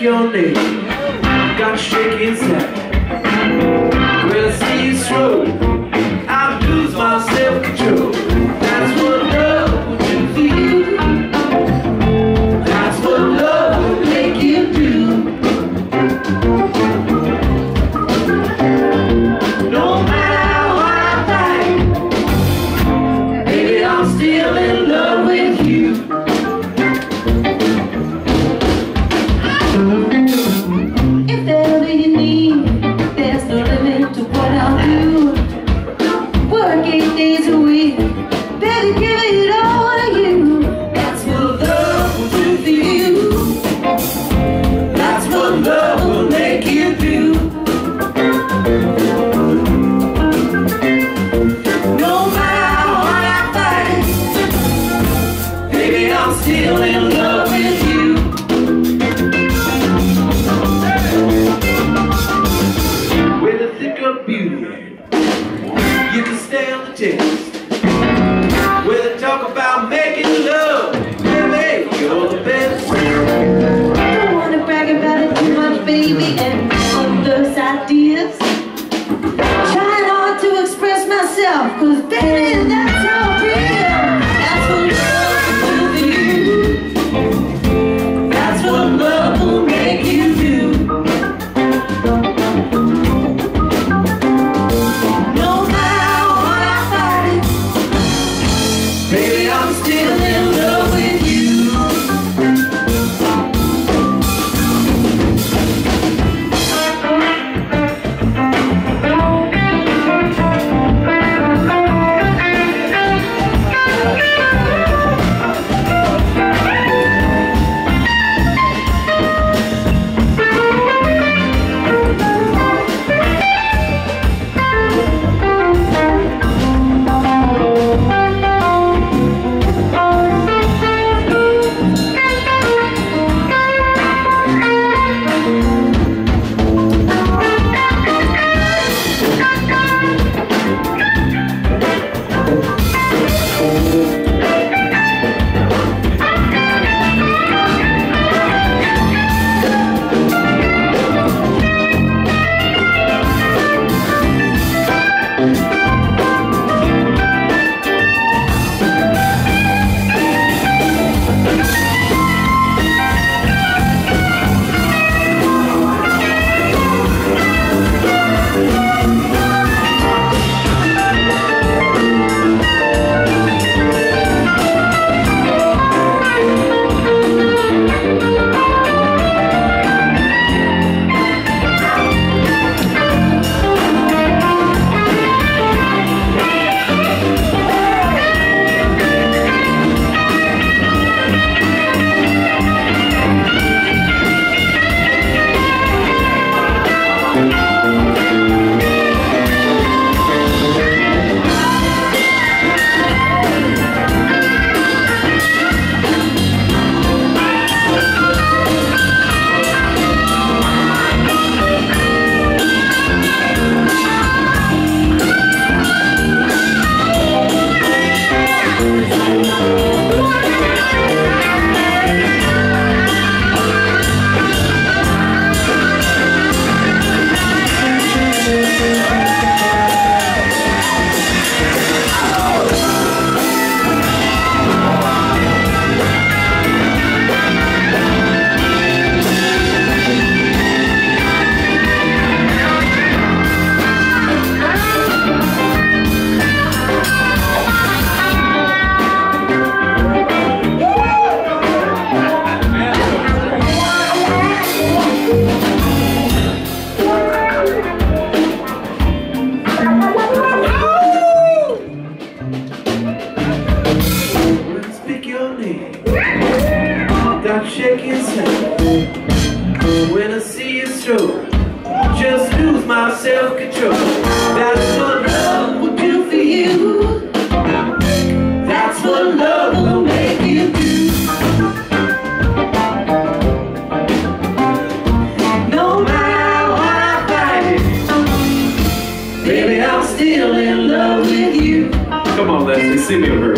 Your name. Got shaky inside When I see you stroll Leslie, me a